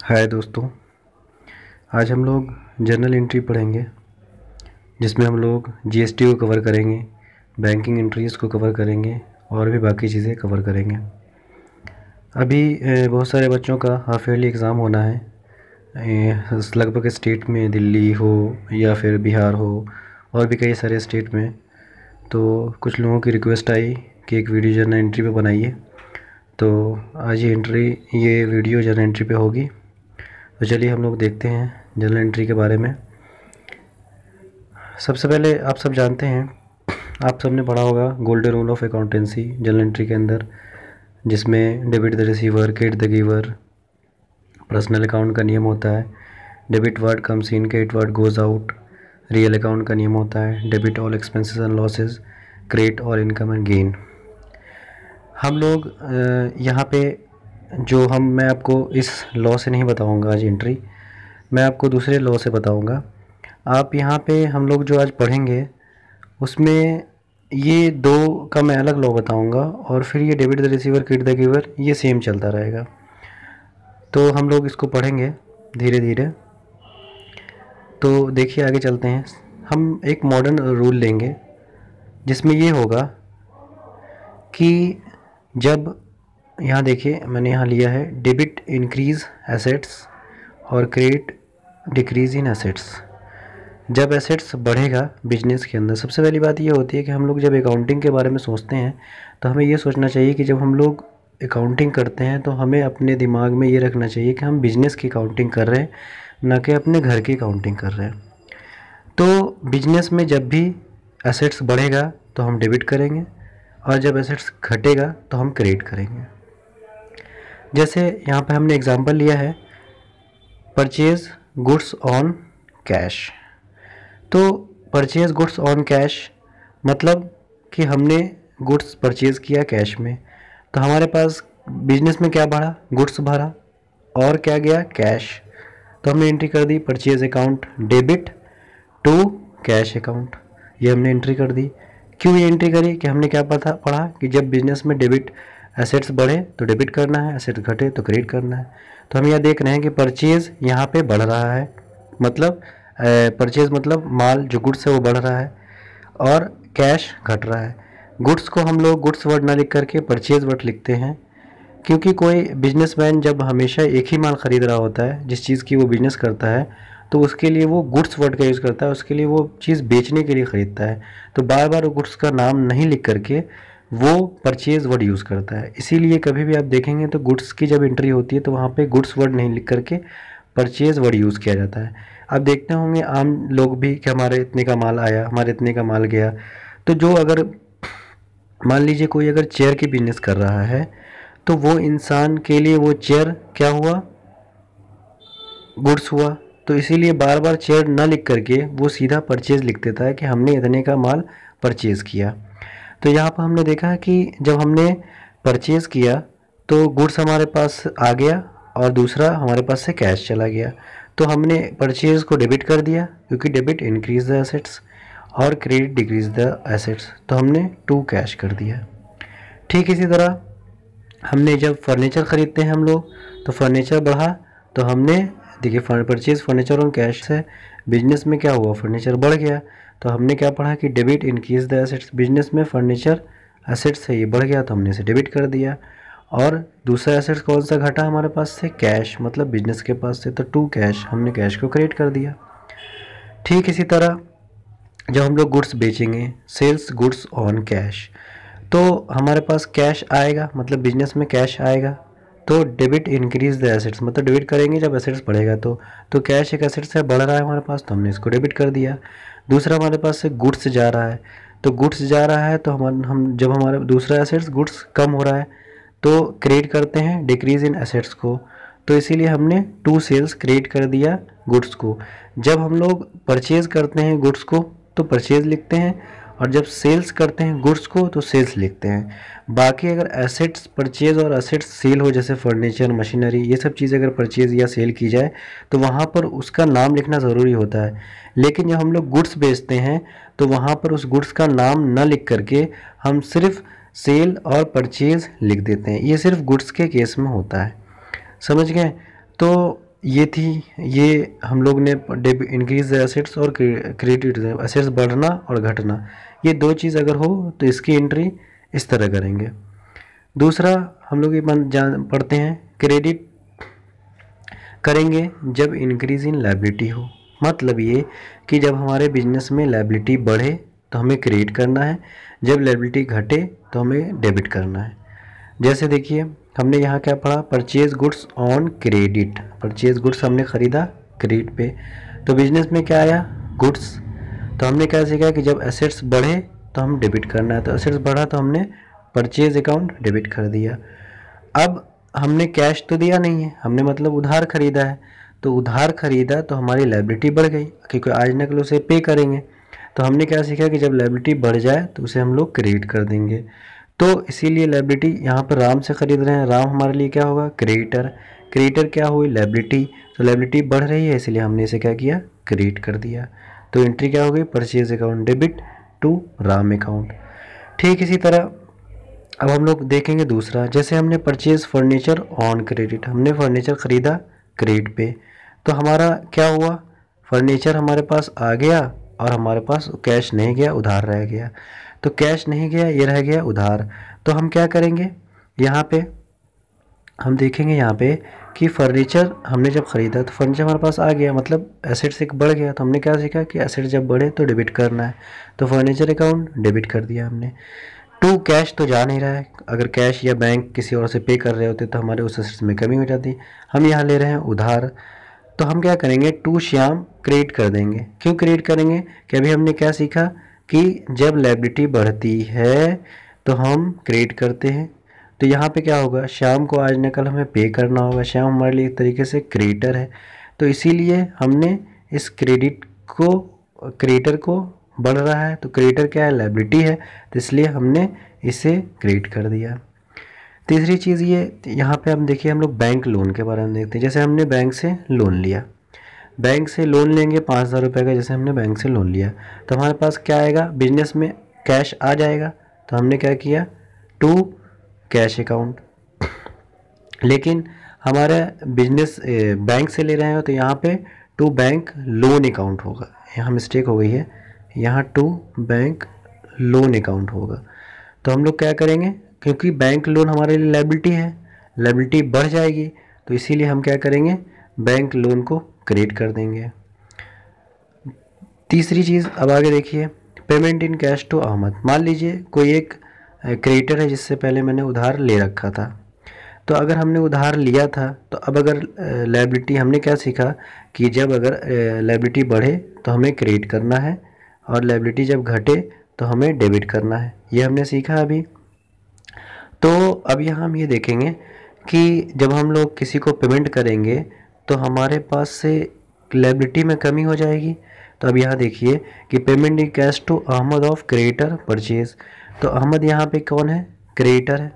हाय दोस्तों, आज हम लोग जर्नल एंट्री पढ़ेंगे, जिसमें हम लोग जीएसटी को कवर करेंगे बैंकिंग एंट्रीज़ को कवर करेंगे, और भी बाकी चीज़ें कवर करेंगे। अभी बहुत सारे बच्चों का हाफ़ ईयरली एग्ज़ाम होना है। लगभग स्टेट में दिल्ली हो, या फिर बिहार हो, और भी कई सारे स्टेट में। तो कुछ लोगों की रिक्वेस्ट आई कि एक वीडियो जर्नल एंट्री पे बनाइए। तो आज ये एंट्री ये वीडियो जर्नल एंट्री पे होगी। तो चलिए हम लोग देखते हैं जर्नल एंट्री के बारे में। सबसे पहले आप सब जानते हैं, आप सबने पढ़ा होगा golden rule of accountancy journal entry के अंदर, जिसमें debit the receiver credit the giver personal account का नियम होता है debit what comes in credit what goes out real account का नियम होता है debit all expenses and losses credit और इनकम एंड गेन हम लोग यहाँ पे जो हम, मैं आपको इस लॉ से नहीं बताऊँगा आज एंट्री मैं आपको दूसरे लॉ से बताऊँगा। आप यहाँ पे हम लोग जो आज पढ़ेंगे, उसमें ये दो का मैं अलग लॉ बताऊँगा और फिर ये debit the receiver credit the giver ये सेम चलता रहेगा। तो हम लोग इसको पढ़ेंगे धीरे धीरे। तो देखिए आगे चलते हैं। हम एक मॉडर्न रूल लेंगे, जिसमें ये होगा कि जब यहाँ देखिए, मैंने यहाँ लिया है डेबिट इंक्रीज़ एसेट्स और क्रेडिट डिक्रीज़ इन एसेट्स जब एसेट्स बढ़ेगा बिज़नेस के अंदर, सबसे पहली बात ये होती है कि हम लोग जब अकाउंटिंग के बारे में सोचते हैं तो हमें ये सोचना चाहिए कि जब हम लोग अकाउंटिंग करते हैं तो हमें अपने दिमाग में ये रखना चाहिए कि हम बिज़नेस की अकाउंटिंग कर रहे हैं, ना कि अपने घर की अकाउंटिंग कर रहे हैं। तो बिज़नेस में जब भी एसेट्स बढ़ेगा तो हम डेबिट करेंगे और जब एसेट्स घटेगा तो हम क्रेडिट करेंगे। जैसे यहाँ पे हमने एग्ज़ाम्पल लिया है परचेज़ गुड्स ऑन कैश तो परचेज़ गुड्स ऑन कैश मतलब कि हमने गुड्स परचेज़ किया कैश में। तो हमारे पास बिज़नेस में क्या बढ़ा? गुड्स भरा और क्या गया? कैश तो हमने एंट्री कर दी purchase account debit to cash account ये हमने एंट्री कर दी। क्यों ये एंट्री करी? कि हमने क्या पता पढ़ा कि जब बिज़नेस में डेबिट एसेट्स बढ़े तो डेबिट करना है एसेट्स घटे तो क्रेडिट करना है। तो हम यह देख रहे हैं कि परचेज़ यहाँ पे बढ़ रहा है। मतलब परचेज़ मतलब माल, जो गुड्स है वो बढ़ रहा है और कैश घट रहा है। गुड्स को हम लोग गुड्स वर्ड ना लिख करके परचेज़ वर्ड लिखते हैं, क्योंकि कोई बिजनेसमैन जब हमेशा एक ही माल ख़रीद रहा होता है, जिस चीज़ की वो बिज़नेस करता है तो उसके लिए वो गुड्स वर्ड का यूज़ करता है, उसके लिए वो चीज़ बेचने के लिए ख़रीदता है। तो बार बार वो गुड्स का नाम नहीं लिख करके वो परचेज वर्ड यूज़ करता है। इसीलिए कभी भी आप देखेंगे तो गुड्स की जब एंट्री होती है तो वहाँ पे गुड्स वर्ड नहीं लिख करके परचेज वर्ड यूज़ किया जाता है। आप देखते होंगे, आम लोग भी कि हमारे इतने का माल आया, हमारे इतने का माल गया। तो जो अगर, मान लीजिए कोई अगर चेयर की बिज़नेस कर रहा है तो वो इंसान के लिए वो चेयर क्या हुआ? गुड्स हुआ। तो इसीलिए बार बार चेयर ना लिख करके वो सीधा परचेज़ लिख देता है कि हमने इतने का माल परचेज़ किया। तो यहाँ पर हमने देखा कि जब हमने परचेज़ किया तो गुड्स हमारे पास आ गया और दूसरा हमारे पास से कैश चला गया। तो हमने परचेज़ को डेबिट कर दिया, क्योंकि डेबिट इंक्रीज द एसेट्स और क्रेडिट डिक्रीज द एसेट्स तो हमने टू कैश कर दिया। ठीक इसी तरह हमने जब फर्नीचर ख़रीदते हैं हम लोग तो फर्नीचर बढ़ा तो हमने, देखिए परचेज़ फर्नीचर और कैश से बिज़नेस में क्या हुआ? फर्नीचर बढ़ गया। तो हमने क्या पढ़ा कि debit increase the assets business में फर्नीचर एसेट्स है ये बढ़ गया तो हमने इसे डेबिट कर दिया। और दूसरा एसेट्स कौन सा घटा हमारे पास से? कैश मतलब बिज़नेस के पास से तो टू कैश हमने कैश को क्रिएट कर दिया। ठीक इसी तरह, जब हम लोग गुड्स बेचेंगे सेल्स गुड्स ऑन कैश तो हमारे पास कैश आएगा मतलब बिज़नेस में कैश आएगा। तो डेबिट इंक्रीज द एसेट्स मतलब डेबिट करेंगे जब एसेट्स बढ़ेगा तो तो कैश एक एसेट्स है बढ़ रहा है हमारे पास तो हमने इसको डेबिट कर दिया। दूसरा हमारे पास से गुड्स जा रहा है। तो गुड्स जा रहा है तो हम हम, जब हमारा दूसरा एसेट्स गुड्स कम हो रहा है तो क्रिएट करते हैं डिक्रीज इन एसेट्स को। तो इसीलिए हमने टू सेल्स क्रिएट कर दिया गुड्स को। जब हम लोग परचेज़ करते हैं गुड्स को तो परचेज़ लिखते हैं। और जब सेल्स करते हैं गुड्स को तो सेल्स लिखते हैं। बाकी अगर एसेट्स परचेज और एसेट्स सेल हो, जैसे फर्नीचर मशीनरी ये सब चीज़ें अगर परचेज या सेल की जाए तो वहाँ पर उसका नाम लिखना ज़रूरी होता है। लेकिन जब हम लोग गुड्स बेचते हैं तो वहाँ पर उस गुड्स का नाम न लिख करके हम सिर्फ़ सेल और परचेज लिख देते हैं। ये सिर्फ़ गुड्स के केस में होता है। समझ गए? तो ये थी, ये हम लोग ने इंक्रीज एसेट्स और क्रेडिट एसेट्स बढ़ना और घटना। ये दो चीज़ अगर हो तो इसकी एंट्री इस तरह करेंगे। दूसरा, हम लोग ये जान, पढ़ते हैं क्रेडिट करेंगे जब इंक्रीज इन लाइबिलिटी हो। मतलब ये कि जब हमारे बिज़नेस में लाइबिलिटी बढ़े तो हमें क्रेडिट करना है। जब लाइबिलिटी घटे तो हमें डेबिट करना है। जैसे देखिए, हमने यहाँ क्या पढ़ा? Purchase goods on credit purchase goods हमने ख़रीदा क्रेडिट पे। तो बिज़नेस में क्या आया? गुड्स तो हमने क्या सीखा कि जब एसेट्स बढ़े तो हम डेबिट करना है। तो एसेट्स बढ़ा तो हमने परचेज अकाउंट डेबिट कर दिया। अब हमने कैश तो दिया नहीं है। हमने मतलब उधार ख़रीदा है। तो उधार ख़रीदा तो हमारी लाइबिलिटी बढ़ गई, क्योंकि आज न कल उसे पे करेंगे। तो हमने क्या सीखा कि जब लाइबिलिटी बढ़ जाए तो उसे हम लोग क्रेडिट कर देंगे। तो इसीलिए लाइबिलिटी यहाँ पर राम से ख़रीद रहे हैं। राम हमारे लिए क्या होगा? क्रेडिटर क्रेडिटर क्या हुई? लाइबिलिटी तो लाइबिलिटी बढ़ रही है, इसलिए हमने इसे क्या किया? क्रेडिट कर दिया। तो एंट्री क्या हो गई? Purchase account debit to Ram account ठीक, इसी तरह अब हम लोग देखेंगे दूसरा। जैसे हमने परचेज फर्नीचर ऑन क्रेडिट हमने फर्नीचर ख़रीदा क्रेडिट पे। तो हमारा क्या हुआ? फर्नीचर हमारे पास आ गया और हमारे पास कैश नहीं गया, उधार रह गया। तो कैश नहीं गया, ये रह गया उधार। तो हम क्या करेंगे? यहाँ पे, हम देखेंगे यहाँ पे कि फर्नीचर हमने जब ख़रीदा तो फर्नीचर हमारे पास आ गया मतलब एसेट्स एक बढ़ गया। तो हमने क्या सीखा कि एसेट जब बढ़े तो डेबिट करना है। तो फर्नीचर अकाउंट डेबिट कर दिया हमने। टू कैश तो जा नहीं रहा है। अगर कैश या बैंक किसी और से पे कर रहे होते तो हमारे उस एसेट्स में कमी हो जाती। हम यहाँ ले रहे हैं उधार। तो हम क्या करेंगे? टू श्याम क्रिएट कर देंगे। क्यों क्रिएट करेंगे? कि अभी हमने क्या सीखा कि जब लाइबिलिटी बढ़ती है तो हम क्रिएट करते हैं। तो यहाँ पे क्या होगा? शाम को आज न कल हमें पे करना होगा। शाम हमारे लिए एक तरीके से क्रिएटर है। तो इसीलिए हमने इस क्रेडिट को क्रिएटर को बढ़ रहा है। तो क्रिएटर क्या है? लाइबिलिटी है। तो इसलिए हमने इसे क्रिएट कर दिया। तीसरी चीज़ ये, यहाँ पे हम देखिए, हम लोग बैंक लोन के बारे में देखते हैं। जैसे हमने बैंक से लोन लिया। बैंक से लोन लेंगे पाँच हज़ार रुपये का, जैसे हमने बैंक से लोन लिया। तो हमारे पास क्या आएगा? बिज़नेस में कैश आ जाएगा। तो हमने क्या किया? To cash account. लेकिन हमारे बिज़नेस बैंक से ले रहे हो तो यहाँ पे टू बैंक लोन अकाउंट होगा। यहाँ मिस्टेक हो गई है। यहाँ टू बैंक लोन अकाउंट होगा। तो हम लोग क्या करेंगे? क्योंकि बैंक लोन हमारे लिए लाइबिलिटी है लाइबिलिटी बढ़ जाएगी तो इसीलिए हम क्या करेंगे? बैंक लोन को क्रिएट कर देंगे। तीसरी चीज़, अब आगे देखिए। Payment in cash to Ahmed मान लीजिए कोई एक क्रिएटर है जिससे पहले मैंने उधार ले रखा था। तो अगर हमने उधार लिया था तो अब अगर लाइबिलिटी हमने क्या सीखा कि जब अगर लाइबिलिटी बढ़े तो हमें क्रिएट करना है और लाइबिलिटी जब घटे तो हमें डेबिट करना है। ये हमने सीखा अभी। तो अब यहाँ हम ये देखेंगे कि जब हम लोग किसी को पेमेंट करेंगे तो हमारे पास से लाइबिलिटी में कमी हो जाएगी। तो अब यहाँ देखिए कि payment in cash to Ahmed of creditor purchase तो अहमद यहाँ पे कौन है? क्रिएटर है।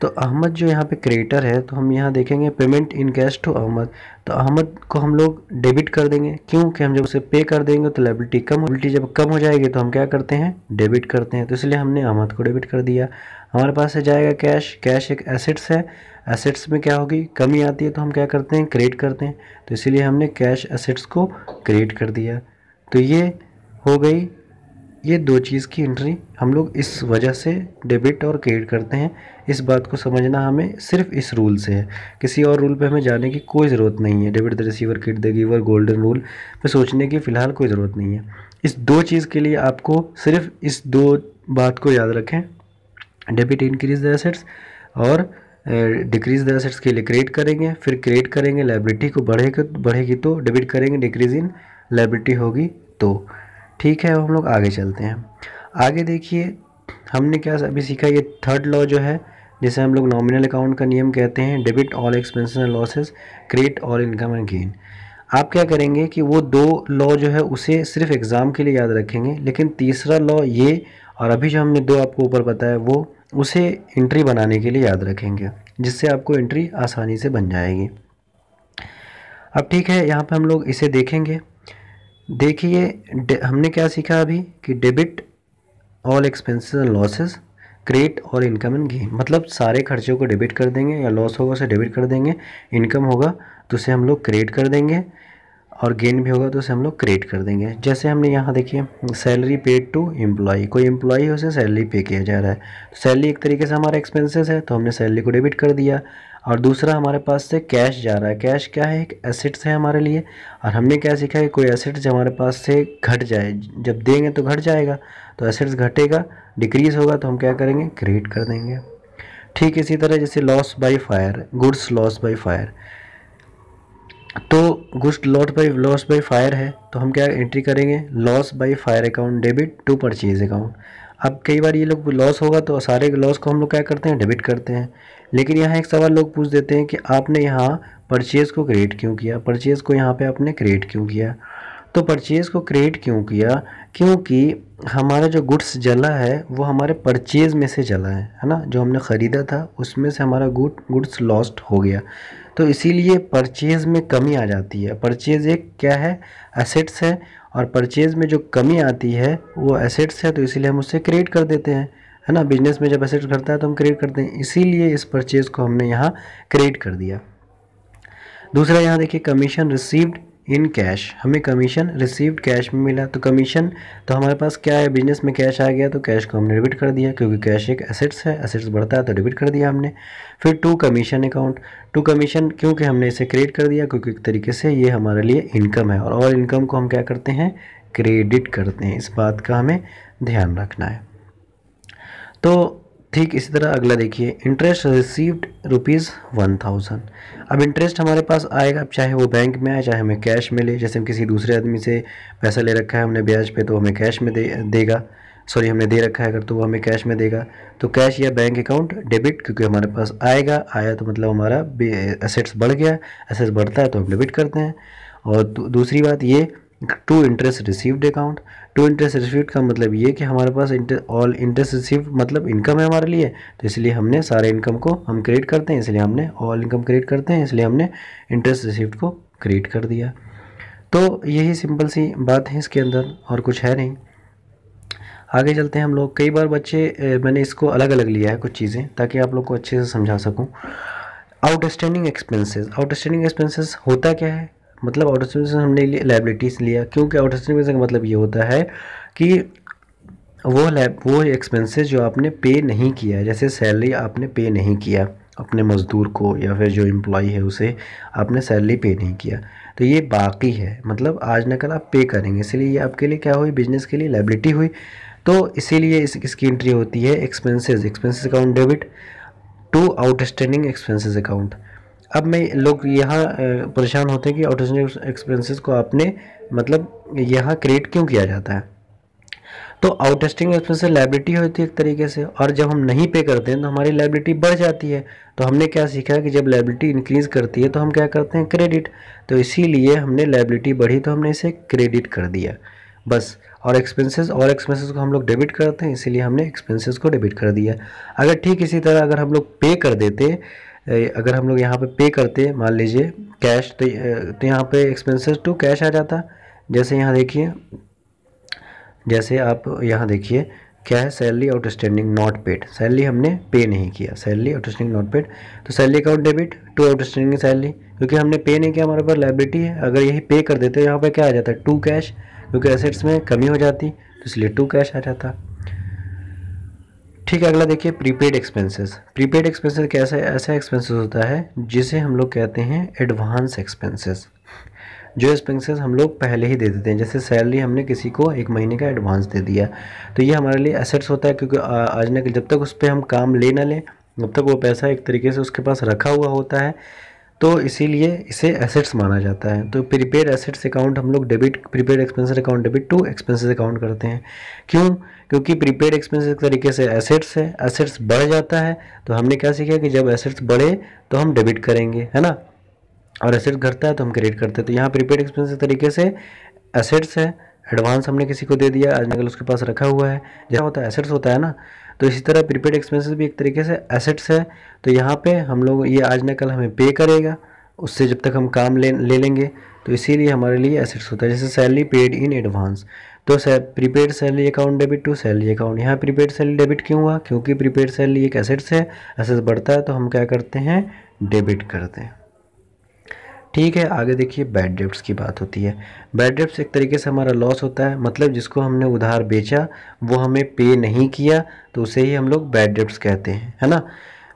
तो अहमद जो यहाँ पे क्रिएटर है तो हम यहाँ देखेंगे payment in cash to Ahmed तो अहमद को हम लोग डेबिट कर देंगे। क्यों? कि हम जब उसे पे कर देंगे तो लाइबिलिटी कम लाइबिलिटी जब कम हो जाएगी तो हम क्या करते हैं? डेबिट करते हैं। तो इसलिए हमने अहमद को डेबिट कर दिया। हमारे पास से जाएगा कैश कैश एक एसेट्स है। एसेट्स में क्या होगी? कमी आती है तो हम क्या करते हैं? क्रिएट करते हैं। तो इसीलिए हमने कैश एसेट्स को क्रिएट कर दिया। तो ये हो गई, ये दो चीज़ की एंट्री हम लोग इस वजह से डेबिट और क्रेडिट करते हैं। इस बात को समझना हमें सिर्फ़ इस रूल से है। किसी और रूल पे हमें जाने की कोई ज़रूरत नहीं है। Debit the receiver credit the giver golden rule पे सोचने की फ़िलहाल कोई ज़रूरत नहीं है। इस दो चीज़ के लिए आपको सिर्फ़ इस दो बात को याद रखें। डेबिट इंक्रीज द एसेट्स और डिक्रीज द एसेट्स के लिए क्रिएट करेंगे। फिर क्रिएट करेंगे लाइबिलिटी को बढ़ेगा बढ़ेगी तो डेबिट करेंगे डिक्रीज इन लाइबिलिटी होगी तो ठीक है, हम लोग आगे चलते हैं। आगे देखिए, हमने क्या अभी सीखा, ये थर्ड लॉ जो है, जिसे हम लोग नॉमिनल अकाउंट का नियम कहते हैं debit all expenses and losses credit all income and gain आप क्या करेंगे कि वो दो लॉ जो है, उसे सिर्फ़ एग्ज़ाम के लिए याद रखेंगे, लेकिन तीसरा लॉ ये, और अभी जो हमने दो आपको ऊपर बताया, वो उसे एंट्री बनाने के लिए याद रखेंगे, जिससे आपको एंट्री आसानी से बन जाएगी। अब ठीक है, यहाँ पे हम लोग इसे देखेंगे। देखिए हमने क्या सीखा अभी? कि debit all expenses and losses credit और इनकम एंड गेन मतलब सारे खर्चों को डेबिट कर देंगे या लॉस होगा उसे डेबिट कर देंगे इनकम होगा तो उसे हम लोग क्रेडिट कर देंगे और गेन भी होगा तो उसे हम लोग क्रिएट कर देंगे। जैसे हमने यहाँ देखिए सैलरी पेड टू एम्प्लॉई कोई एम्प्लॉई उसे सैलरी पे किया जा रहा है। तो सैलरी एक तरीके से हमारा एक्सपेंसेस है तो हमने सैलरी को डेबिट कर दिया। और दूसरा हमारे पास से कैश जा रहा है। कैश क्या है? एक एसेट्स है हमारे लिए। और हमने क्या सीखा है कोई एसेट जब हमारे पास से घट जाए, जब देंगे तो घट जाएगा। तो एसेट्स घटेगा डिक्रीज होगा तो हम क्या करेंगे? क्रिएट कर देंगे। ठीक, इसी तरह जैसे loss by fire goods loss by fire तो गुस्ट lost by loss by fire है तो हम क्या एंट्री करेंगे? Loss by fire account debit to purchase account अब कई बार ये लोग लॉस होगा तो सारे लॉस को हम लोग क्या करते हैं? डेबिट करते हैं। लेकिन यहाँ एक सवाल लोग पूछ देते हैं कि आपने यहाँ परचेज़ को क्रिएट क्यों किया? परचेज़ को यहाँ पे आपने क्रिएट क्यों किया? तो परचेज़ को क्रिएट क्यों किया? क्योंकि हमारा जो गुड्स जला है, वो हमारे परचेज़ में से जला है है ना? जो हमने ख़रीदा था, उसमें से हमारा गुड गुड्स लॉस्ट हो गया। तो इसीलिए परचेज़ में कमी आ जाती है। परचेज़ एक क्या है? एसेट्स है, और परचेज़ में जो कमी आती है, वो एसेट्स है तो इसीलिए हम उससे क्रिएट कर देते हैं। है ना? बिज़नेस में जब एसेट्स घटता है तो हम क्रिएट करते हैं। इसीलिए इस परचेज़ को हमने यहाँ क्रिएट कर दिया। दूसरा, यहाँ देखिए कमीशन रिसीव्ड इन कैश हमें कमीशन रिसीव्ड कैश में मिला। तो कमीशन तो हमारे पास क्या है? बिज़नेस में कैश आ गया तो कैश को हमने डेबिट कर दिया, क्योंकि कैश एक एसेट्स है। एसेट्स बढ़ता है तो डेबिट कर दिया हमने। फिर to commission account to commission क्योंकि हमने इसे क्रिएट कर दिया, क्योंकि एक तरीके से ये हमारे लिए इनकम है। और इनकम को हम क्या करते हैं? क्रेडिट करते हैं। इस बात का हमें ध्यान रखना है। तो ठीक इसी तरह अगला देखिए interest received rupees one thousand अब इंटरेस्ट हमारे पास आएगा चाहे वो बैंक में आए, चाहे हमें कैश मिले, जैसे हम किसी दूसरे आदमी से पैसा ले रखा है, हमने ब्याज पे तो हमें कैश में दे, देगा। सॉरी हमने दे रखा है, अगर तो वो हमें कैश में देगा। तो कैश या बैंक अकाउंट डेबिट क्योंकि हमारे पास आएगा, आया तो मतलब हमारा एसेट्स बढ़ गया एसेट्स बढ़ता है तो हम डेबिट करते हैं। और दूसरी बात ये to interest received account to interest received का मतलब ये कि हमारे पास ऑल इंटरेस्ट रिसीव्ड मतलब इनकम है हमारे लिए। तो इसलिए हमने सारे इनकम को हम क्रिएट करते हैं। इसलिए हमने ऑल इनकम क्रिएट करते हैं। इसलिए हमने इंटरेस्ट रिसीव्ड को क्रिएट कर दिया। तो यही सिंपल सी बात है इसके अंदर और कुछ है नहीं। आगे चलते हैं हम लोग। कई बार बच्चे मैंने इसको अलग अलग लिया है कुछ चीज़ें ताकि आप लोग को अच्छे से समझा सकूँ। आउटस्टैंडिंग एक्सपेंसेस आउटस्टैंडिंग एक्सपेंसेस होता क्या है? मतलब आउटस्टैंडिंग से हमने लाइबिलिटीज़ लिया। क्योंकि आउटस्टैंडिंग का मतलब ये होता है कि वो लैब वो एक्सपेंसेस जो आपने पे नहीं किया, जैसे सैलरी आपने पे नहीं किया अपने मज़दूर को या फिर जो एम्प्लॉय है उसे, आपने सैलरी पे नहीं किया। तो ये बाकी है। मतलब आज न कल आप पे करेंगे। इसलिए ये आपके लिए क्या हुई? बिज़नेस के लिए लाइबिलिटी हुई। तो इसीलिए इस, इसकी एंट्री होती है expenses expenses account debit to outstanding expenses account अब मैं लोग यहाँ परेशान होते हैं कि आउटस्टैंडिंग एक्सपेंसेस को आपने मतलब यहाँ क्रिएट क्यों किया जाता है? तो आउटस्टिंग एक्सपेंसेस लाइबिलिटी होती है एक तरीके से, और जब हम नहीं पे करते हैं तो हमारी लाइबिलिटी बढ़ जाती है। तो हमने क्या सीखा है कि जब लाइबिलिटी इंक्रीज़ करती है तो हम क्या करते हैं? क्रेडिट तो इसीलिए हमने लाइबिलिटी बढ़ी तो हमने इसे क्रेडिट कर दिया। बस, और एक्सपेंसेस और एक्सपेंसेस को हम लोग डेबिट करते हैं, इसीलिए हमने एक्सपेंसेस को डेबिट कर दिया। अगर ठीक इसी तरह अगर हम लोग पे कर देते अगर हम लोग यहाँ पे पे करते, मान लीजिए कैश तो तो यहाँ पे एक्सपेंसेस टू कैश आ जाता। जैसे यहाँ देखिए, जैसे आप यहाँ देखिए, क्या है? Salary outstanding not paid salary हमने पे नहीं किया। सैलरी आउटस्टैंडिंग नॉट पेड तो salary account debit to outstanding salary क्योंकि हमने पे नहीं किया, हमारे पास लाइबिलिटी है। अगर यही पे कर देते यहाँ पे क्या आ जाता? है टू कैश क्योंकि एसेट्स में कमी हो जाती तो इसलिए टू कैश आ जाता। ठीक है, अगला देखिए प्रीपेड एक्सपेंसेस प्रीपेड एक्सपेंसेस कैसा, ऐसा एक्सपेंसेस होता है, जिसे हम लोग कहते हैं एडवांस एक्सपेंसेस जो एक्सपेंसेस हम लोग पहले ही दे देते हैं, जैसे सैलरी हमने किसी को एक महीने का एडवांस दे दिया तो ये हमारे लिए एसेट्स होता है, क्योंकि आज न जब तक उस पर हम काम ले ना लें जब तक वो पैसा एक तरीके से उसके पास रखा हुआ होता है तो इसीलिए इसे एसेट्स माना जाता है. तो प्रीपेड एसेट्स अकाउंट हम लोग debit prepaid expenses account debit to expenses account करते हैं. क्यों? क्योंकि प्रीपेड एक्सपेंसेस एक तरीके से एसेट्स है एसेट्स बढ़ जाता है तो हमने क्या सीखा कि जब एसेट्स बढ़े तो हम डेबिट करेंगे, है ना? और एसेट्स घटता है तो हम क्रेडिट करते हैं। तो यहाँ प्रीपेड एक्सपेंसेस तरीके से एसेट्स है एडवांस हमने किसी को दे दिया, आज नकल उसके पास रखा हुआ है। जैसा होता है एसेट्स होता है ना? तो इसी तरह प्रीपेड एक्सपेंसेस भी एक तरीके से एसेट्स है। तो यहाँ पे हम लोग, ये आज न कल हमें पे करेगा, उससे जब तक हम काम ले ले लेंगे तो इसीलिए हमारे लिए एसेट्स होता है। जैसे सैलरी पेड इन एडवांस तो prepaid salary account debit to salary account यहाँ प्रीपेड सैलरी डेबिट क्यों हुआ? क्योंकि प्रीपेड सैलरी एक एसेट्स है एसेट्स बढ़ता है तो हम क्या करते हैं? डेबिट करते हैं। ठीक है, आगे देखिए बैड डेप्ट्स की बात होती है। बैड डेप्ट्स एक तरीके से हमारा लॉस होता है मतलब जिसको हमने उधार बेचा, वो हमें पे नहीं किया तो उसे ही हम लोग बैड डेप्ट्स कहते हैं, है ना?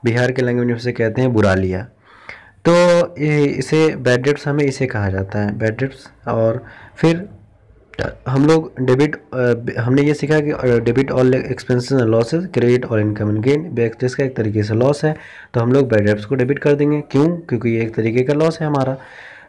बिहार के लैंग्वेज में उसे कहते हैं बुरा लिया तो इसे बैड डेप्ट्स हमें इसे कहा जाता है बैड डेप्ट्स और फिर हम लोग डेबिट हमने ये सीखा कि debit all expenses and losses credit और इनकम एंड गेन बैक का एक तरीके से लॉस है तो हम लोग बैड डेब्ट्स को डेबिट कर देंगे। क्यों? क्योंकि ये एक तरीके का लॉस है हमारा।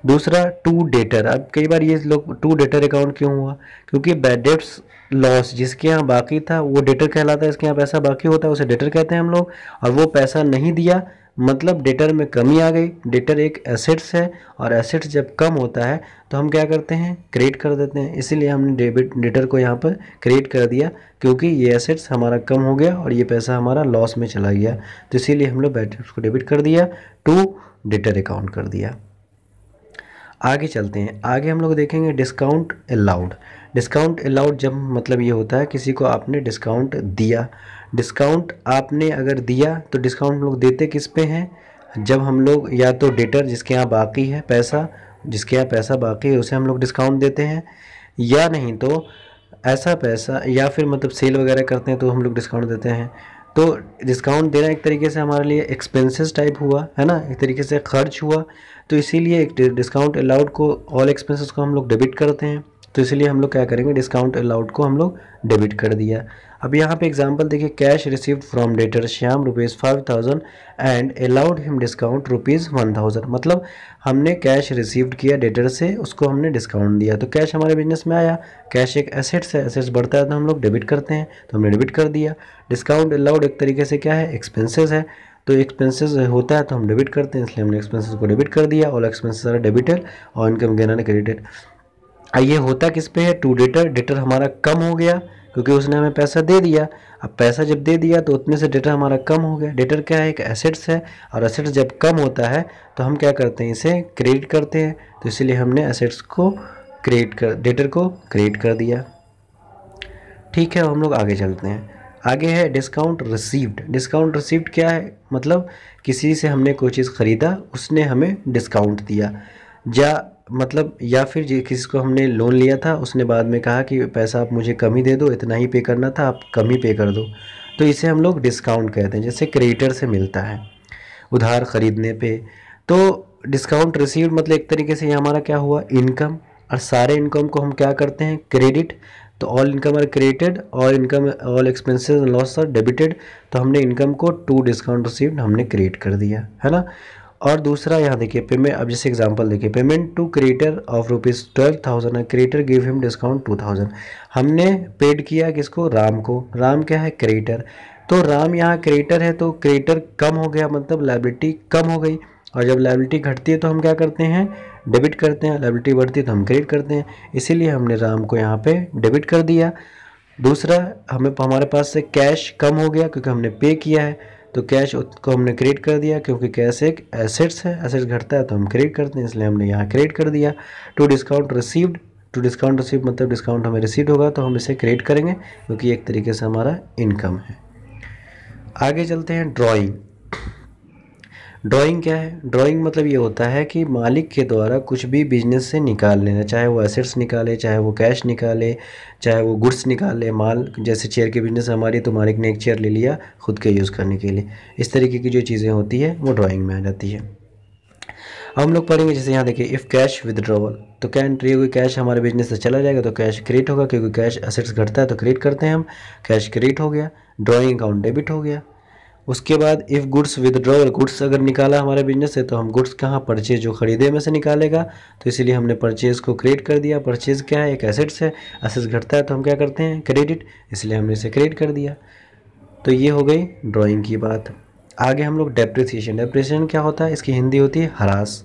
दूसरा टू डेटर अब कई बार ये लोग टू डेटर अकाउंट क्यों हुआ? क्योंकि बैड डेब्ट्स लॉस जिसके यहाँ बाकी था, वो डेटर कहलाता है, इसके यहाँ पैसा बाकी होता है, उसे डेटर कहते हैं हम लोग, और वो पैसा नहीं दिया मतलब डेटर में कमी आ गई। डेटर एक एसेट्स है और एसेट्स जब कम होता है तो हम क्या करते हैं? क्रिएट कर देते हैं। इसीलिए हमने डेबिट, डेटर को यहाँ पर क्रिएट कर दिया, क्योंकि ये एसेट्स हमारा कम हो गया और ये पैसा हमारा लॉस में चला गया। तो इसीलिए हम लोग बैटर्स को डेबिट कर दिया टू डेटर अकाउंट कर दिया। आगे चलते हैं। आगे हम लोग देखेंगे डिस्काउंट अलाउड डिस्काउंट अलाउड जब मतलब ये होता है, किसी को आपने डिस्काउंट दिया डिस्काउंट आपने अगर दिया तो डिस्काउंट लोग देते किस पे हैं? जब हम लोग, या तो डेटर जिसके यहाँ बाकी है पैसा, जिसके यहाँ पैसा बाकी है, उसे हम लोग डिस्काउंट देते हैं। या नहीं तो ऐसा पैसा, या फिर मतलब सेल वगैरह करते हैं तो हम लोग डिस्काउंट देते हैं। तो डिस्काउंट देना एक तरीके से हमारे लिए एक्सपेंसेस टाइप हुआ, है ना? एक तरीके से खर्च हुआ। तो इसीलिए एक डिस्काउंट अलाउड को ऑल एक्सपेंसेस को हम लोग डेबिट करते हैं। तो इसलिए हम लोग क्या करेंगे डिस्काउंट अलाउड को हम लोग डेबिट कर दिया। अब यहाँ पे एग्जांपल देखिए cash received from debtor Shyam rupees five thousand and allowed him discount rupees one thousand मतलब हमने कैश रिसीव्ड किया डेटर से, उसको हमने डिस्काउंट दिया। तो कैश हमारे बिज़नेस में आया। कैश एक एसेट्स है एसेट्स बढ़ता है तो हम लोग डेबिट करते हैं। तो हमने डेबिट कर दिया। डिस्काउंट अलाउड एक तरीके से क्या है एक्सपेंसेस है। तो एक्सपेंसेस होता है तो हम डेबिट करते हैं, इसलिए हमने एक्सपेंसेस को डेबिट कर दिया। और एक्सपेंसेस आर डेबिटेड और इनकम गेन क्रेडिटेड ये होता किस पे है? टू डेटर डेटर हमारा कम हो गया क्योंकि उसने हमें पैसा दे दिया। अब पैसा जब दे दिया तो उतने से डेटर हमारा कम हो गया। डेटर क्या है? एक एसेट्स है और एसेट्स जब कम होता है तो हम क्या करते हैं? इसे क्रेडिट करते हैं। तो इसीलिए हमने एसेट्स को क्रिएट कर डेटर को क्रिएट कर दिया। ठीक है हम लोग आगे चलते हैं। आगे है डिस्काउंट रिसीव्ड डिस्काउंट रिसीव्ड क्या है? मतलब किसी से हमने कोई चीज़ ख़रीदा, उसने हमें डिस्काउंट दिया। या मतलब या फिर किसी को हमने लोन लिया था, उसने बाद में कहा कि पैसा आप मुझे कम ही दे दो, इतना ही पे करना था, आप कम ही पे कर दो। तो इसे हम लोग डिस्काउंट कहते हैं, जैसे क्रेडिटर से मिलता है, उधार ख़रीदने पे। तो डिस्काउंट रिसीव मतलब एक तरीके से ये हमारा क्या हुआ? इनकम और सारे इनकम को हम क्या करते हैं? क्रेडिट तो all income are credited all income all expenses loss are debited तो हमने इनकम को टू डिस्काउंट रिसीव्ड हमने क्रिएट कर दिया, है ना? और दूसरा यहाँ देखिए पेमेंट अब जैसे एग्जांपल देखिए payment to creditor of rupees twelve thousand creditor give him discount two thousand हमने पेड किया किसको? राम को। राम क्या है? क्रिएटर तो राम यहाँ क्रिएटर है तो क्रिएटर कम हो गया मतलब लाइबिलिटी कम हो गई। और जब लाइबिलिटी घटती है तो हम क्या करते हैं? डेबिट करते हैं। लाइबिलिटी बढ़ती है तो हम क्रेडिट करते हैं। इसीलिए हमने राम को यहाँ पे डेबिट कर दिया। दूसरा, हमें, हमारे पास से कैश कम हो गया, क्योंकि हमने पे किया है। तो कैश को हमने क्रिएट कर दिया क्योंकि कैश एक एसेट्स है एसेट्स घटता है तो हम क्रिएट करते हैं इसलिए हमने यहाँ क्रिएट कर दिया। To discount received to discount receive मतलब डिस्काउंट हमें रिसीव होगा तो हम इसे क्रिएट करेंगे क्योंकि एक तरीके से हमारा इनकम है। आगे चलते हैं ड्राइंग ड्राइंग क्या है? ड्राइंग मतलब ये होता है कि मालिक के द्वारा कुछ भी बिज़नेस से निकाल लेना, चाहे वो एसेट्स निकाले, चाहे वो कैश निकाले, चाहे वो गुड्स निकाले, माल, जैसे चेयर के बिज़नेस हमारी तो मालिक ने एक चेयर ले लिया खुद के यूज़ करने के लिए। इस तरीके की जो चीज़ें होती है, वो ड्राइंग में आ जाती है। हम लोग पढ़ेंगे, जैसे यहाँ देखिए इफ़ कैश विदड्रॉवल तो क्या एंट्री होगी कैश हमारे बिज़नेस से चला जाएगा तो कैश क्रिएट होगा, क्योंकि कैश एसेट्स घटता है तो क्रिएट करते हैं हम। कैश क्रिएट हो गया ड्राइंग अकाउंट डेबिट हो गया। उसके बाद इफ़ गुड्स विदड्रॉवल गुड्स अगर निकाला हमारे बिज़नेस से तो हम गुड्स कहाँ परचेज जो खरीदे में से निकालेगा? तो इसीलिए हमने परचेज़ को क्रिएट कर दिया। परचेज़ क्या है? एक एसेट्स है। एसेट्स घटता है तो हम क्या करते हैं? क्रेडिट इसलिए हमने इसे क्रिएट कर दिया। तो ये हो गई ड्राइंग की बात। आगे हम लोग डेप्रिसिएशन डेप्रिसिएशन क्या होता है? इसकी हिंदी होती है हरास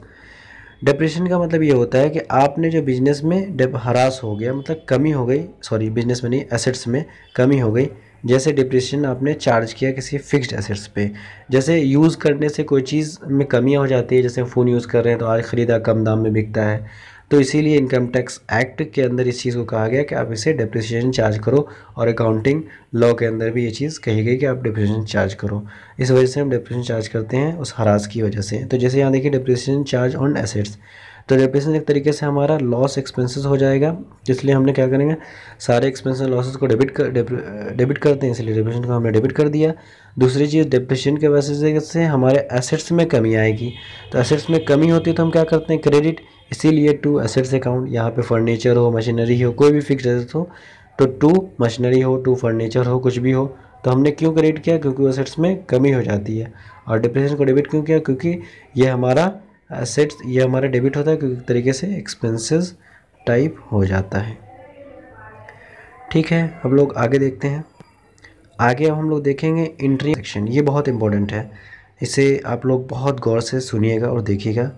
डिप्रेशन का मतलब ये होता है कि आपने जो बिज़नेस में हरास हो गया मतलब कमी हो गई सॉरी बिज़नेस में नहीं एसेट्स में कमी हो गई जैसे डिप्रेशन आपने चार्ज किया किसी फिक्स्ड एसेट्स पे। जैसे यूज़ करने से कोई चीज़ में कमियाँ हो जाती है, जैसे फ़ोन यूज़ कर रहे हैं तो आज ख़रीदा, कम दाम में बिकता है। तो इसीलिए इनकम टैक्स एक्ट के अंदर इस चीज़ को कहा गया कि आप इसे डिप्रिसिएशन चार्ज करो और अकाउंटिंग लॉ के अंदर भी ये चीज़ कही गई कि आप डिप्रिसिएशन चार्ज करो। इस वजह से हम डिप्रिसिएशन चार्ज करते हैं उस हरास की वजह से। तो जैसे यहाँ देखिए डिप्रिसिएशन चार्ज ऑन एसेट्स तो डेप्रिसिएशन एक तरीके से हमारा लॉस एक्सपेंसेस हो जाएगा इसलिए हमने क्या करेंगे, सारे एक्सपेंसेस लॉसेस को डेबिट कर डेबिट करते हैं इसलिए डेप्रिसिएशन को हमने डेबिट कर दिया। दूसरी चीज़ डिप्रेशन के वजह से हमारे एसेट्स में कमी आएगी। तो एसेट्स में कमी होती है तो हम क्या करते हैं क्रेडिट इसीलिए टू एसेट्स अकाउंट यहाँ पे फर्नीचर हो मशीनरी हो, कोई भी फिक्स एसेट्स हो तो टू मशीनरी हो टू फर्नीचर हो, कुछ भी हो तो हमने क्यों क्रेडिट किया, क्योंकि एसेट्स में कमी हो जाती है। और डिप्रेशन को डेबिट क्यों किया, क्योंकि ये हमारा एसेट्स ये हमारा डेबिट होता है क्योंकि तरीके से एक्सपेंसेस टाइप हो जाता है। ठीक है हम लोग आगे देखते हैं। आगे अब हम लोग देखेंगे इंट्री सेक्शन ये बहुत इंपॉर्टेंट है। इसे आप लोग बहुत गौर से सुनिएगा और देखिएगा।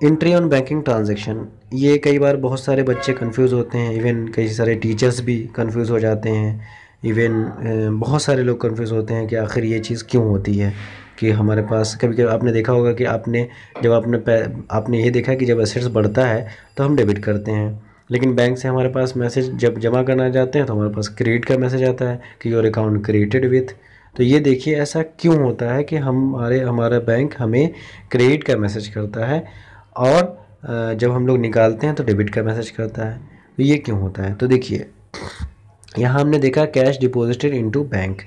इंट्री ऑन बैंकिंग ट्रांजेक्शन ये कई बार बहुत सारे बच्चे कंफ्यूज होते हैं। इवन कई सारे टीचर्स भी कंफ्यूज हो जाते हैं। इवन बहुत सारे लोग कंफ्यूज होते हैं कि आखिर ये चीज़ क्यों होती है। कि हमारे पास कभी कभी आपने देखा होगा कि आपने, जब आपने आपने ये देखा कि जब एसेट्स बढ़ता है तो हम डेबिट करते हैं। लेकिन बैंक से हमारे पास मैसेज जब जमा करना चाहते हैं तो हमारे पास क्रेडिट का मैसेज आता है कि योर अकाउंट क्रिएटेड विथ तो ये देखिए ऐसा क्यों होता है कि हमारे, हमारा बैंक हमें क्रेडिट का मैसेज करता है और जब हम लोग निकालते हैं तो डेबिट का मैसेज करता है। तो ये क्यों होता है? तो देखिए, यहाँ हमने देखा कैश डिपॉजिटेड इनटू बैंक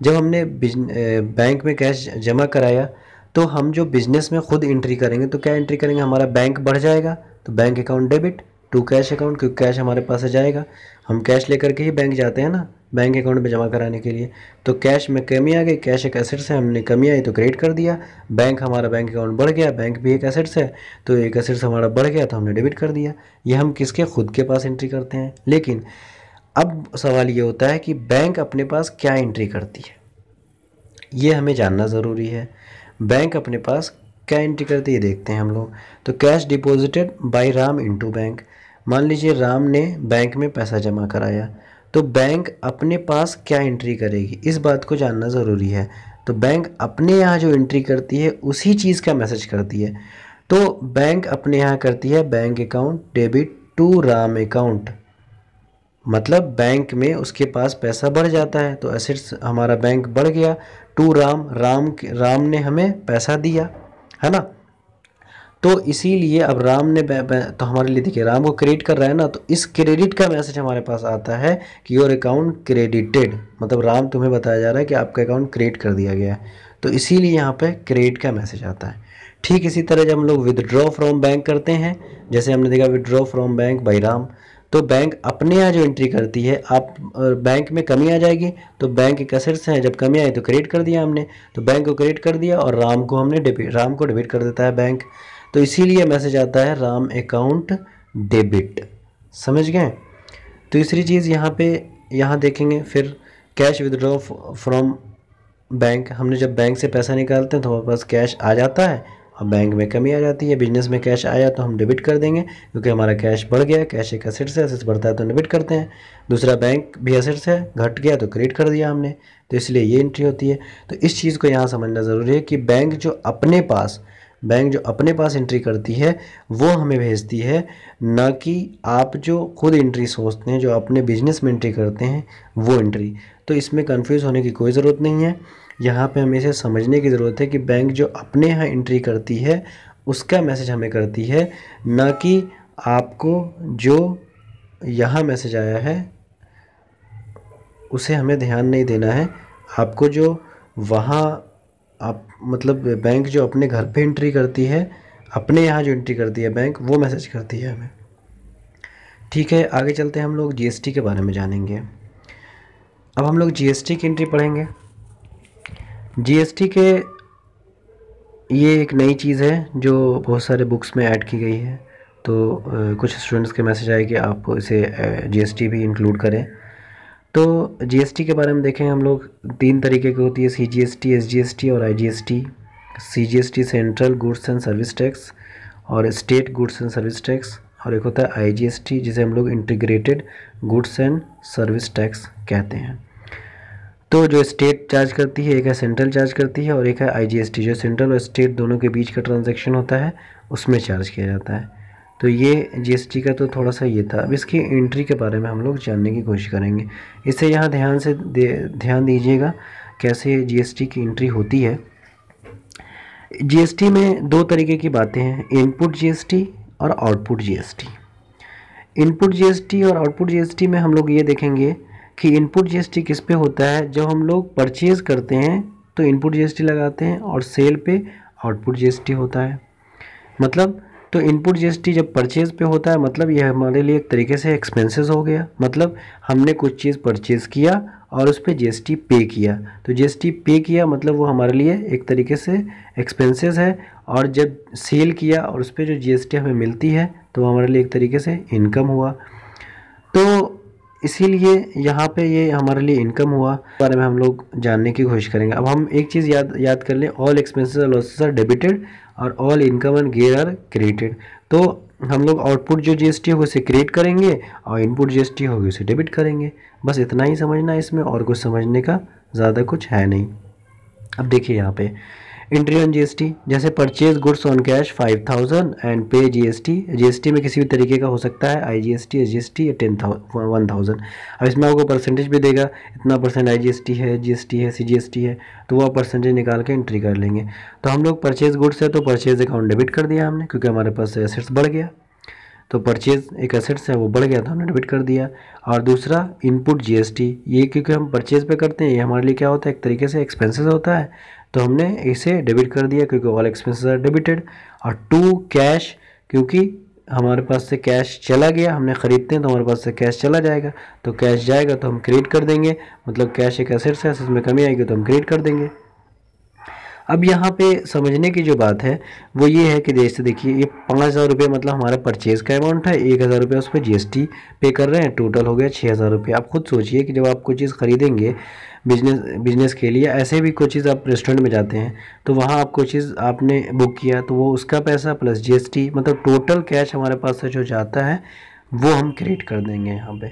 जब हमने बैंक में कैश जमा कराया तो हम जो बिज़नेस में ख़ुद एंट्री करेंगे तो क्या एंट्री करेंगे? हमारा बैंक बढ़ जाएगा तो bank account debit to cash account क्योंकि कैश हमारे पास आ जाएगा। हम कैश लेकर के ही बैंक जाते हैं ना बैंक अकाउंट में जमा कराने के लिए। तो कैश में कमी आ गई कैश एक एसेट से हमने कमी आई तो क्रेडिट कर दिया। बैंक हमारा बैंक अकाउंट बढ़ गया बैंक भी एक एसेट्स है तो एक एसेट्स हमारा बढ़ गया तो हमने डेबिट कर दिया। ये हम किसके? खुद के पास एंट्री करते हैं। लेकिन अब सवाल ये होता है कि बैंक अपने पास क्या एंट्री करती है? ये हमें जानना ज़रूरी है। बैंक अपने पास क्या एंट्री करती है देखते हैं हम लोग। तो cash deposited by Ram into bank मान लीजिए राम ने बैंक में पैसा जमा कराया। तो बैंक अपने पास क्या एंट्री करेगी? इस बात को जानना ज़रूरी है। तो बैंक अपने यहाँ जो एंट्री करती है, उसी चीज़ का मैसेज करती है। तो बैंक अपने यहाँ करती है bank account debit to Ram account मतलब बैंक में उसके पास पैसा बढ़ जाता है तो एसेट्स हमारा बैंक बढ़ गया। टू राम राम राम ने हमें पैसा दिया, है ना? तो इसीलिए अब राम ने तो हमारे लिए देखिए राम को क्रेडिट कर रहा है ना तो इस क्रेडिट का मैसेज हमारे पास आता है कि योर अकाउंट क्रेडिटेड मतलब राम तुम्हें बताया जा रहा है कि आपका अकाउंट क्रिएट कर दिया गया है। तो इसीलिए यहाँ पे क्रेडिट का मैसेज आता है। ठीक इसी तरह जब हम लोग विदड्रॉ फ्रॉम बैंक करते हैं, जैसे हमने देखा withdraw from bank by Ram तो बैंक अपने यहाँ जो एंट्री करती है, आप बैंक में कमी आ जाएगी तो बैंक एक असेट्स हैं, जब कमी आई तो क्रेडिट कर दिया हमने तो बैंक को क्रेडिट कर दिया और राम को हमने डेबिट राम को डेबिट कर देता है बैंक। तो इसीलिए मैसेज आता है, राम अकाउंट डेबिट समझ गए? तीसरी चीज़ यहाँ पे, यहाँ देखेंगे, फिर कैश विदड्रॉ फ्रॉम बैंक हमने जब बैंक से पैसा निकालते हैं तो हमारे पास कैश आ जाता है और बैंक में कमी आ जाती है बिज़नेस में कैश आया तो हम डेबिट कर देंगे, क्योंकि हमारा कैश बढ़ गया कैश एक असेट्स है असेट्स बढ़ता है तो डेबिट करते हैं। दूसरा बैंक भी असेट्स है, घट गया तो क्रेडिट कर दिया हमने तो इसलिए ये एंट्री होती है। तो इस चीज़ को यहाँ समझना ज़रूरी है कि बैंक जो अपने पास बैंक जो अपने पास एंट्री करती है, वो हमें भेजती है, ना कि आप जो खुद एंट्री सोचते हैं, जो अपने बिज़नेस में एंट्री करते हैं, वो एंट्री तो इसमें कंफ्यूज होने की कोई ज़रूरत नहीं है। यहाँ पे हमें इसे समझने की ज़रूरत है कि बैंक जो अपने यहाँ एंट्री करती है, उसका मैसेज हमें करती है, ना कि आपको जो यहाँ मैसेज आया है, उसे हमें ध्यान नहीं देना है। आपको जो वहाँ आप मतलब बैंक जो अपने घर पे एंट्री करती है, अपने यहाँ जो एंट्री करती है बैंक वो मैसेज करती है हमें। ठीक है, आगे चलते हैं हम लोग जीएसटी के बारे में जानेंगे। अब हम लोग जीएसटी की एंट्री पढ़ेंगे। जीएसटी के ये एक नई चीज़ है जो बहुत सारे बुक्स में ऐड की गई है। तो कुछ स्टूडेंट्स के मैसेज आए कि आप इसे जीएसटी भी इंक्लूड करें। तो जीएसटी के बारे में देखें, हम लोग तीन तरीके की होती है C G S T S G S T और I G S T C G S T central goods and service tax और state goods and service tax और एक होता है आई जी एस टी जिसे हम लोग integrated goods and service tax कहते हैं। तो जो स्टेट चार्ज करती है, एक है सेंट्रल चार्ज करती है और एक है आई जी एस टी जो सेंट्रल और स्टेट दोनों के बीच का ट्रांजेक्शन होता है, उसमें चार्ज किया जाता है। तो ये जीएसटी का तो थोड़ा सा ये था अब इसकी एंट्री के बारे में हम लोग जानने की कोशिश करेंगे इसे यहाँ ध्यान से ध्यान दीजिएगा कैसे जीएसटी की एंट्री होती है जीएसटी में दो तरीके की बातें हैं इनपुट जीएसटी और आउटपुट जीएसटी इनपुट जीएसटी और आउटपुट जीएसटी में हम लोग ये देखेंगे कि इनपुट जीएसटी किस पे होता है जब हम लोग परचेज़ करते हैं तो इनपुट जीएसटी लगाते हैं और सेल पे आउटपुट जीएसटी होता है मतलब तो इनपुट जीएसटी जब परचेज़ पे होता है मतलब यह हमारे लिए एक तरीके से एक्सपेंसेस हो गया। मतलब हमने कुछ चीज़ परचेज़ किया और उस पर जी पे किया। तो जीएसटी पे किया मतलब वो हमारे लिए एक तरीके से एक्सपेंसेस है और जब सेल किया और उस पर जो जीएसटी हमें मिलती है तो हमारे लिए एक तरीके से इनकम हुआ। तो इसीलिए यहाँ पे ये हमारे लिए इनकम हुआ। बारे में हम लोग जानने की कोशिश करेंगे। अब हम एक चीज़ याद याद कर लें all expenses losses are debited और all income and gear are credited तो हम लोग आउटपुट जो जीएसटी होगा उसे क्रिएट करेंगे और इनपुट जीएसटी होगी, उसे डेबिट करेंगे। बस इतना ही समझना है इसमें और कुछ समझने का ज़्यादा कुछ है नहीं। अब देखिए यहाँ पे एंट्री ऑन जीएसटी जैसे purchase goods on cash five thousand and pay GST GST में किसी भी तरीके का हो सकता है I G S T S G S T ten one thousand अब इसमें आपको परसेंटेज भी देगा, इतना percent I G S T है जी एस टी है सी जी एस टी है तो वो आप परसेंटेज निकाल के एंट्री कर लेंगे। तो हम लोग परचेज गुड्स है तो परचेज अकाउंट डेबिट कर दिया हमने, क्योंकि हमारे पास एसेट्स बढ़ गया। तो परचेज एक एसेट्स है, वो बढ़ गया तो हमने डेबिट कर दिया। और दूसरा इनपुट जीएसटी ये क्योंकि हम परचेज पे करते हैं, ये हमारे लिए क्या होता है, एक तरीके से एक्सपेंसेस होता है। तो हमने इसे डेबिट कर दिया क्योंकि ऑल एक्सपेंसेस आर डेबिटेड और टू कैश क्योंकि हमारे पास से कैश चला गया, हमने ख़रीदते हैं तो हमारे पास से कैश चला जाएगा। तो कैश जाएगा तो हम क्रिएट कर देंगे। मतलब कैश एक एसेट्स है इसमें कमी आएगी तो हम क्रिएट कर देंगे। अब यहाँ पे समझने की जो बात है, वो ये है कि जैसे देखिए, ये पाँच हज़ार रुपये मतलब हमारा परचेज़ का अमाउंट है, एक हज़ार रुपये उस पर जी पे कर रहे हैं। टोटल हो गया छः हज़ार रुपये। आप खुद सोचिए कि जब आप कोई चीज़ ख़रीदेंगे बिज़नेस बिज़नेस के लिए, ऐसे भी कोई चीज़ आप रेस्टोरेंट में जाते हैं तो वहाँ आप कोई चीज़ आपने बुक किया तो वो उसका पैसा प्लस जीएसटी मतलब टोटल कैश हमारे पास से जो जाता है, वो हम क्रिएट कर देंगे यहाँ पे।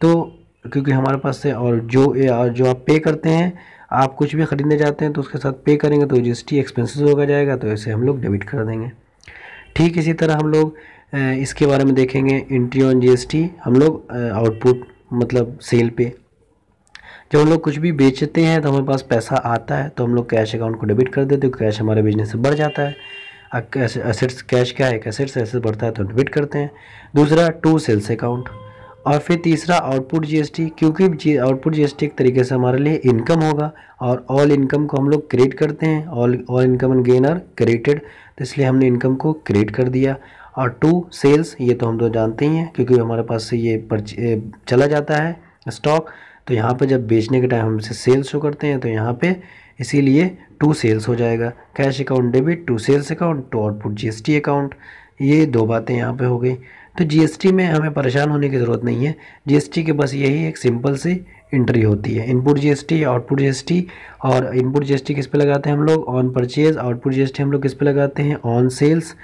तो क्योंकि हमारे पास से और जो जो आप पे करते हैं, आप कुछ भी ख़रीदने जाते हैं तो उसके साथ पे करेंगे तो जी एक्सपेंसेस होगा जाएगा तो ऐसे हम लोग डेबिट कर देंगे। ठीक इसी तरह हम लोग इसके बारे में देखेंगे एंट्री ऑन जीएसटी हम लोग आउटपुट मतलब सेल पे। जब हम लोग कुछ भी बेचते हैं तो हमारे पास पैसा आता है तो हम लोग कैश अकाउंट को डेबिट कर देते हैं कैश हमारे बिज़नेस से बढ़ जाता है। एसेट्स कैश क्या है? एसेट्स ऐसे बढ़ता है तो डेबिट करते हैं। दूसरा टू सेल्स अकाउंट और फिर तीसरा आउटपुट जीएसटी क्योंकि जी आउटपुट जीएसटी एक तरीके से हमारे लिए इनकम होगा और ऑल इनकम को हम लोग क्रिएट करते हैं। All all income and gain are credited तो इसलिए हमने इनकम को क्रिएट कर दिया। और टू सेल्स ये तो हम तो जानते ही हैं, क्योंकि हमारे पास से ये चला जाता है स्टॉक तो यहाँ पर जब बेचने के टाइम हम इसे सेल्स शो करते हैं तो यहाँ पे इसीलिए टू सेल्स हो जाएगा। Cash account debit to sales account to output GST account ये दो बातें यहाँ पे हो गई। तो जीएसटी में हमें परेशान होने की ज़रूरत नहीं है। जीएसटी के बस यही एक सिंपल सी एंट्री होती है। इनपुट जीएसटी आउटपुट जीएसटी और इनपुट जीएसटी किस पे लगाते हैं हम लोग? ऑन परचेज आउटपुट जीएसटी हम लोग किस पे लगाते हैं? ऑन सेल्स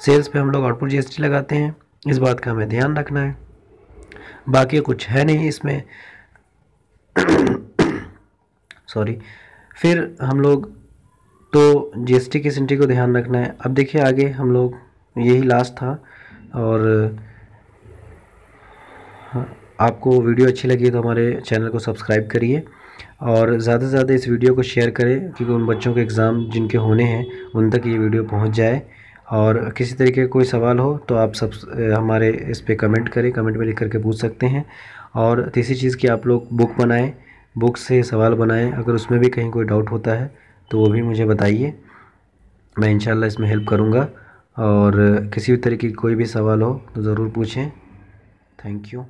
सेल्स पे हम लोग आउटपुट जीएसटी लगाते हैं। इस बात का हमें ध्यान रखना है। बाकी कुछ है नहीं इसमें। सॉरी फिर हम लोग तो जीएसटी की सेंट्री को ध्यान रखना है। अब देखिए आगे हम लोग यही लास्ट था और हाँ, आपको वीडियो अच्छी लगी तो हमारे चैनल को सब्सक्राइब करिए और ज़्यादा से ज़्यादा इस वीडियो को शेयर करें क्योंकि उन बच्चों के एग्ज़ाम जिनके होने हैं उन तक ये वीडियो पहुँच जाए। और किसी तरीके का कोई सवाल हो तो आप सब हमारे इस पर कमेंट करें। कमेंट में लिख करके पूछ सकते हैं। और तीसरी चीज़ कि आप लोग बुक बनाएँ, बुक से सवाल बनाएँ। अगर उसमें भी कहीं कोई डाउट होता है तो वो भी मुझे बताइए। मैं इंशाल्लाह इसमें हेल्प करूँगा। और किसी भी तरीके की कोई भी सवाल हो तो ज़रूर पूछें। Thank you.